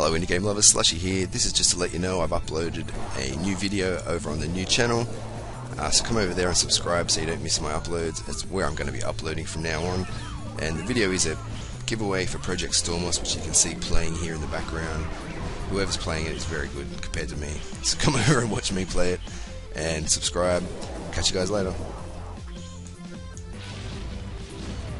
Hello indie game lovers, Slushy here. This is just to let you know I've uploaded a new video over on the new channel. Uh, so come over there and subscribe so you don't miss my uploads. It's where I'm going to be uploading from now on. And the video is a giveaway for Project Stormos, which you can see playing here in the background. Whoever's playing it is very good compared to me. So come over and watch me play it and subscribe. Catch you guys later.